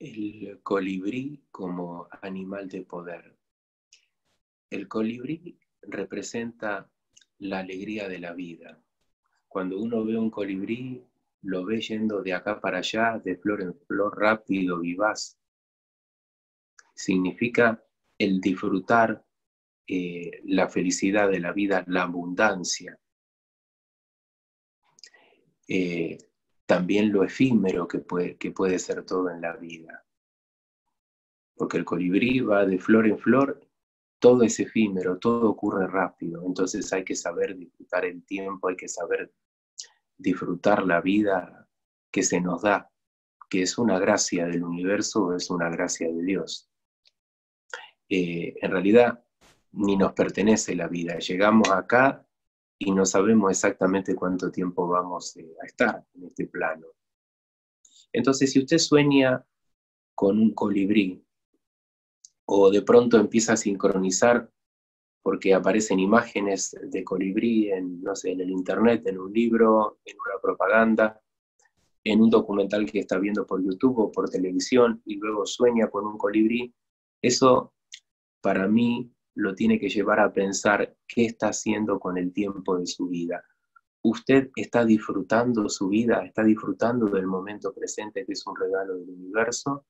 El colibrí como animal de poder. El colibrí representa la alegría de la vida. Cuando uno ve un colibrí, lo ve yendo de acá para allá, de flor en flor, rápido, vivaz. Significa el disfrutar eh, la felicidad de la vida, la abundancia. Eh, también lo efímero que puede, que puede ser todo en la vida. Porque el colibrí va de flor en flor, todo es efímero, todo ocurre rápido. Entonces hay que saber disfrutar el tiempo, hay que saber disfrutar la vida que se nos da, que es una gracia del universo, es una gracia de Dios. Eh, en realidad ni nos pertenece la vida. Llegamos acá y no sabemos exactamente cuánto tiempo vamos eh, a estar en este plano. Entonces, si usted sueña con un colibrí o de pronto empieza a sincronizar porque aparecen imágenes de colibrí en, no sé, en el internet, en un libro, en una propaganda, en un documental que está viendo por YouTube o por televisión y luego sueña con un colibrí, eso para mí lo tiene que llevar a pensar qué está haciendo con el tiempo de su vida. ¿Usted está disfrutando su vida? ¿Está disfrutando del momento presente que es un regalo del universo?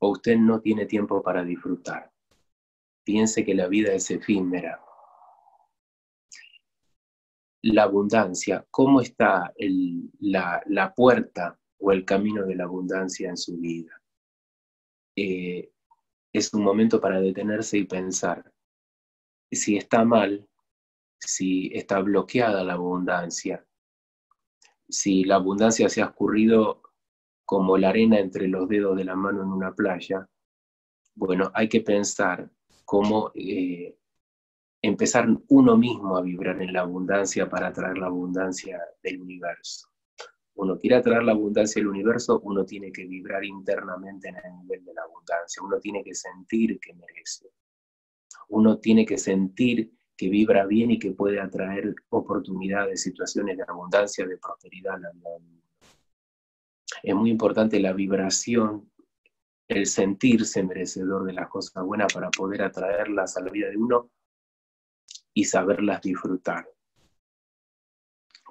¿O usted no tiene tiempo para disfrutar? Piense que la vida es efímera. La abundancia, ¿cómo está la, puerta o el camino de la abundancia en su vida? Eh, es un momento para detenerse y pensar si está mal, si está bloqueada la abundancia, si la abundancia se ha escurrido como la arena entre los dedos de la mano en una playa, bueno, hay que pensar cómo eh, empezar uno mismo a vibrar en la abundancia para atraer la abundancia del universo uno quiere atraer la abundancia del universo, uno tiene que vibrar internamente en el nivel de la abundancia, uno tiene que sentir que merece, uno tiene que sentir que vibra bien y que puede atraer oportunidades, situaciones de abundancia, de prosperidad a la vida. Es muy importante la vibración, el sentirse merecedor de las cosas buenas para poder atraerlas a la vida de uno y saberlas disfrutar.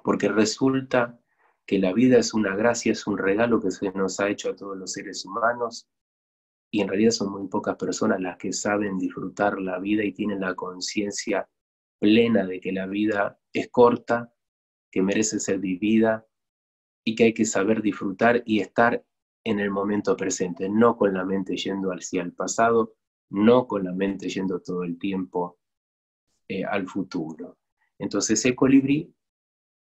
Porque resulta que la vida es una gracia, es un regalo que se nos ha hecho a todos los seres humanos y en realidad son muy pocas personas las que saben disfrutar la vida y tienen la conciencia plena de que la vida es corta, que merece ser vivida y que hay que saber disfrutar y estar en el momento presente, no con la mente yendo hacia el pasado, no con la mente yendo todo el tiempo eh, al futuro. Entonces, el colibrí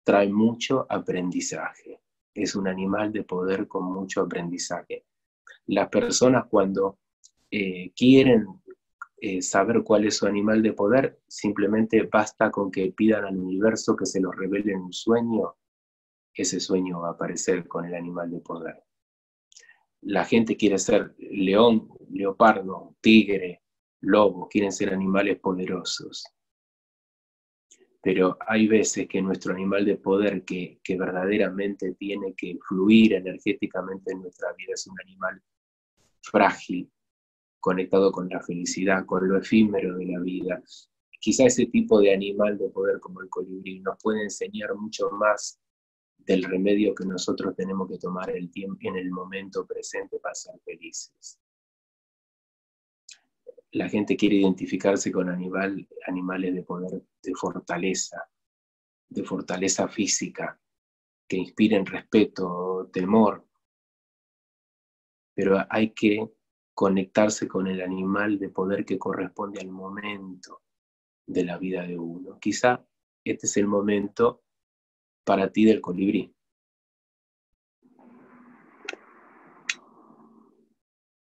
trae mucho aprendizaje. Es un animal de poder con mucho aprendizaje. Las personas cuando eh, quieren eh, saber cuál es su animal de poder, simplemente basta con que pidan al universo que se los revele en un sueño. Ese sueño va a aparecer con el animal de poder. La gente quiere ser león, leopardo, tigre, lobo, quieren ser animales poderosos pero hay veces que nuestro animal de poder que, verdaderamente tiene que fluir energéticamente en nuestra vida es un animal frágil, conectado con la felicidad, con lo efímero de la vida. Quizá ese tipo de animal de poder como el colibrí nos puede enseñar mucho más del remedio que nosotros tenemos que tomar el tiempo, en el momento presente para ser felices la gente quiere identificarse con animal, animales de poder, de fortaleza, de fortaleza física, que inspiren respeto, temor. Pero hay que conectarse con el animal de poder que corresponde al momento de la vida de uno. Quizá este es el momento para ti del colibrí.